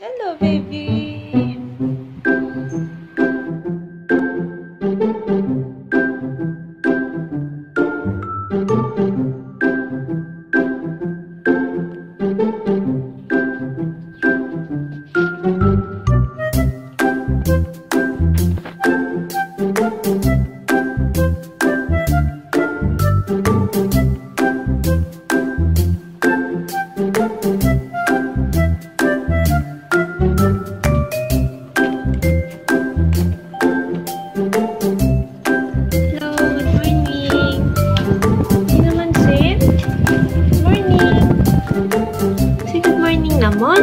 Hello, baby! Naman.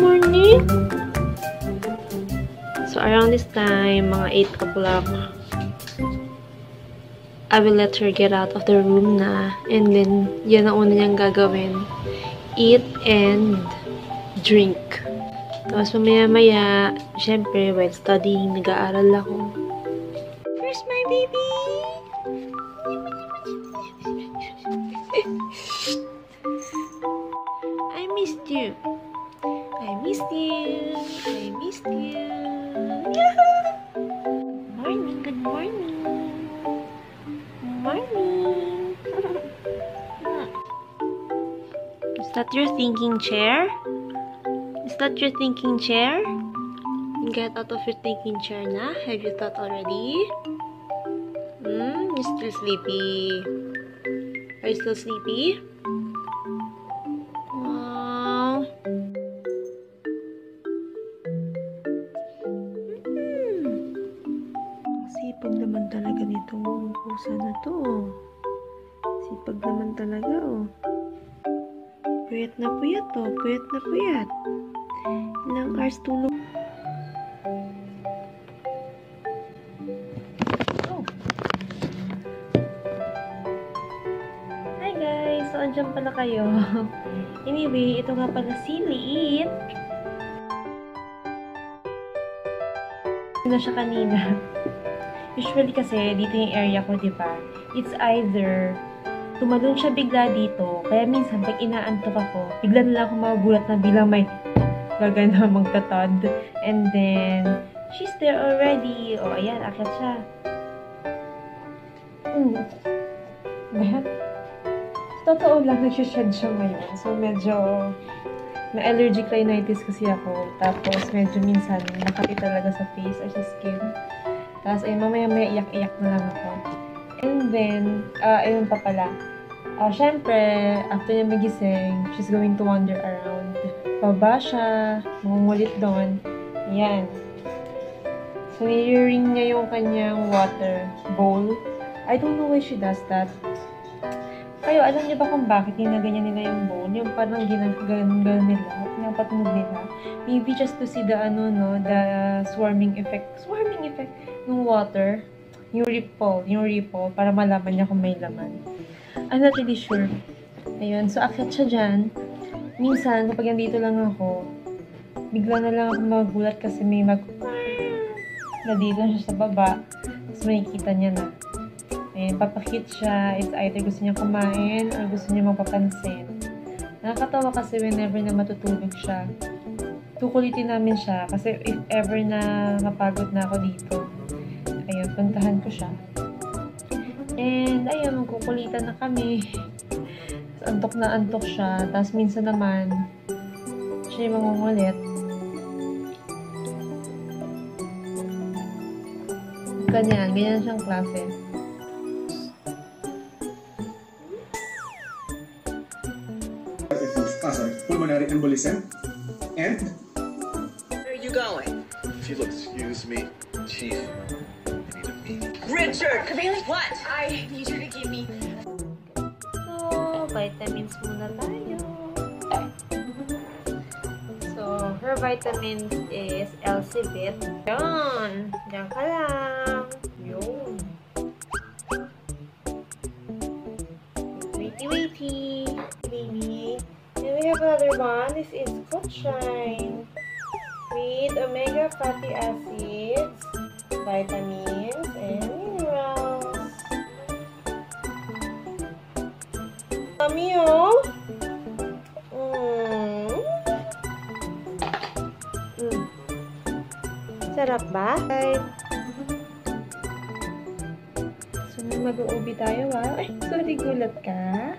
Morning! So, around this time, mga 8 o'clock, I will let her get out of the room na. And then, yan ang una niyang gagawin. Eat and drink. Tapos mamaya-maya, syempre, while studying, nag-aaral ako. Where's my baby? That your thinking chair? Is that your thinking chair? Get out of your thinking chair na. Have you thought already? Hmm, you still sleepy? Are you still sleepy? Wow. Hmm. Sipag naman talaga nitong pusa na to. Sipag naman talaga, oh. Puyat na puyat, oh. Puyat na puyat. Ilang hours tulog. Oh. Hi guys! So, andyan pala kayo. anyway, ito nga pala si Liit. na siya kanina. Usually kasi, dito yung area ko, di ba? It's either tumalon siya bigla dito, kaya minsan pag inaantok ako, bigla na lang ako magugulat na bilang may gagana magtatod. And then, she's there already. O, ayan, akit siya. Mm. Sa totoo lang, nagsished siya ngayon. So, medyo may allergic rhinitis kasi ako. Tapos, medyo minsan, nakati talaga sa face or sa skin. Tapos, ayun, mamaya may iyak-iyak na lang ako. And then, uh, ayun pa pala. Uh, Siyempre, after niya magising, she's going to wander around. Baba siya, mangungulit doon. Ayan. So, niring niya yung kanyang water bowl. I don't know why she does that. Kayo, alam niyo ba kung bakit ginaganyan nila yung bowl? Yung parang ginaganon nila, yung patunog nila. Maybe just to see the, ano, no, the swarming effect. Swarming effect ng water. Yung ripple, yung ripple, para malaman niya kung may laman. I'm not really sure. Ayun, so akit siya dyan. Minsan, kapag nandito lang ako, bigla na lang ako magulat kasi may mag... na dito siya sa baba. Tapos makikita niya na. Ayun, papakit siya. It's either gusto niya kumain or gusto niya mapapansin. Nakakatawa kasi whenever na matutulog siya. Tukulitin namin siya kasi if ever na mapagod na ako dito, ayun, puntahan ko siya. And ayun, magkukulitan na kami. Antok na antok siya. Tapos minsan naman, siya yung mangungulit. Ganyan, ganyan siyang klase. ah, sorry, pulmonary embolism. And Where are you going? If you'll excuse me, Chief, Richard! Really? What? I need you to give me. So, vitamins muna tayo. So, her vitamins is Elsivit. Yun. Diyan ka lang. Yun. Waity, waity. Baby. And we have another one. This is Coachine. With omega fatty acids, vitamins, and minerals. Kami, oh. Mm. mm. Sarap ba? Right. So, mag-uubi tayo, ha? Ay, sorry, gulat ka.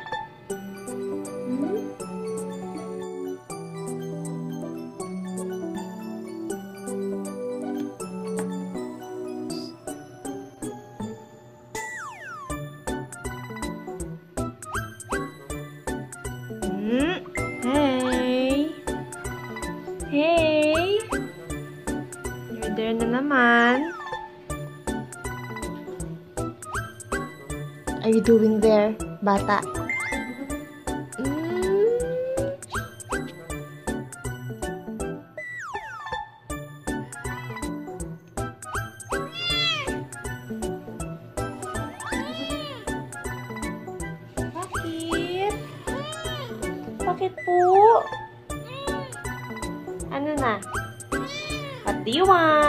Naman. Are you doing there, bata? Mm. Bakit po? Ano na? What do you want?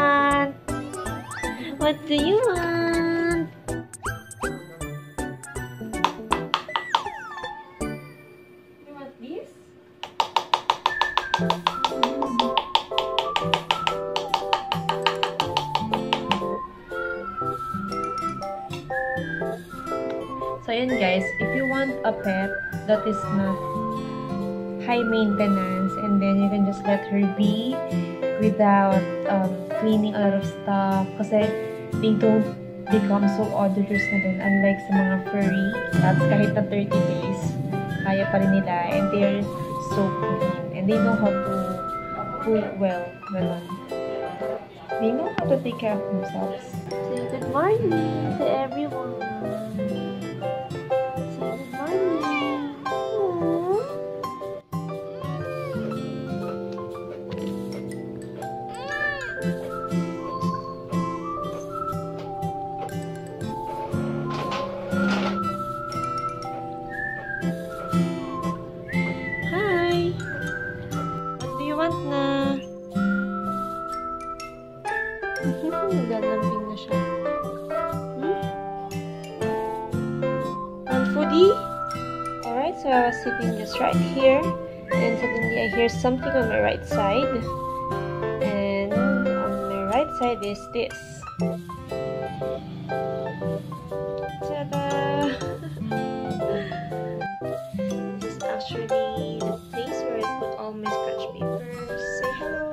What do you want? You want this? So, yun guys, if you want a pet that is not high maintenance and then you can just let her be without um, cleaning a lot of stuff kasi they don't become so odorous na din unlike sa mga furry cats kahit na 30 days kaya pa rin nila and they're so clean and they know how to poop well ganun. they know how to take care of themselves say good morning to everyone Sitting just right here. And suddenly I hear something on my right side. And on my right side is this. Ta-da! This is actually the place where I put all my scratch papers. Say hello.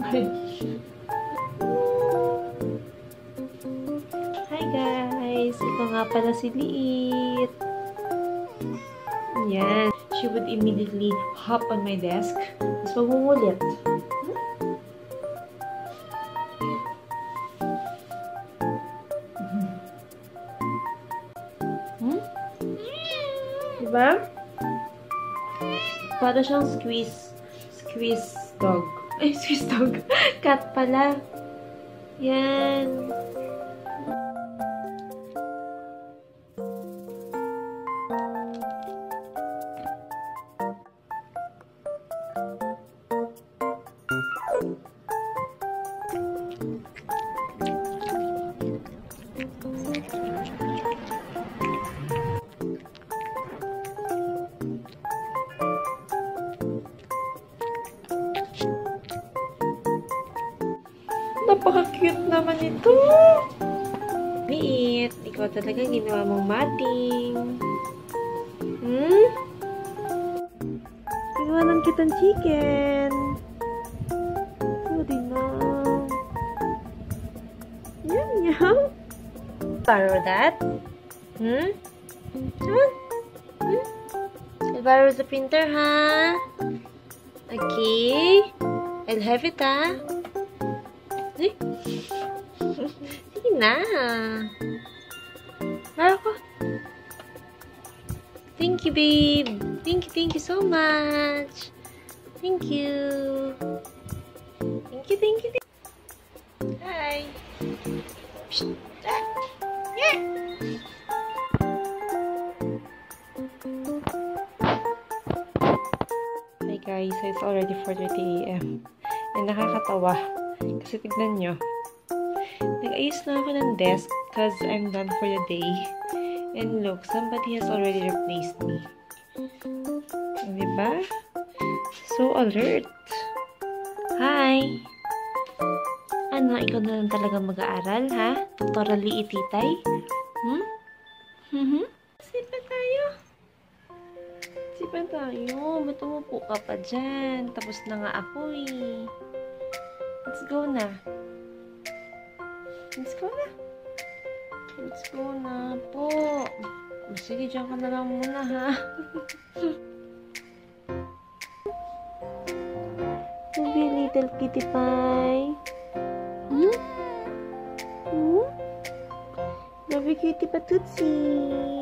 Hi guys! Ito nga pala si Liit. Yan. She would immediately hop on my desk. Tapos magungulit. Hmm? Diba? Para siyang squeeze. Squeeze dog. Ay, squeeze dog. Cat pala. Yan. Ikaw talaga ginawa mong mating. Hmm? Iwanan kitang chicken. Sorry na. Yum, yum. Borrow that? Hmm? Huh? Hmm? I'll borrow the printer, ha? Okay. I'll have it, ha? Eh? Sige na. Ako. Thank you, babe. Thank you, thank you so much. Thank you. Thank you, thank you, thank you. Hi. Psst. Ah. Yeah. Guys, so it's already 4.30 a.m. And nakakatawa. Kasi tignan nyo. Nag-ayos na ako ng desk because I'm done for the day. And look, somebody has already replaced me. Diba? So alert. Hi! Ano, ikaw na lang talaga mag-aaral, ha? Totally ititay? Hmm? Hmm? Sipa tayo. Sipa tayo. Ba't umupo ka pa dyan? Tapos na nga ako eh. Let's go na. Let's go na. Let's go na po. Sige, dyan ka na lang muna ha. You, little kitty pie. Hmm? Hmm? Love you, kitty patutsi.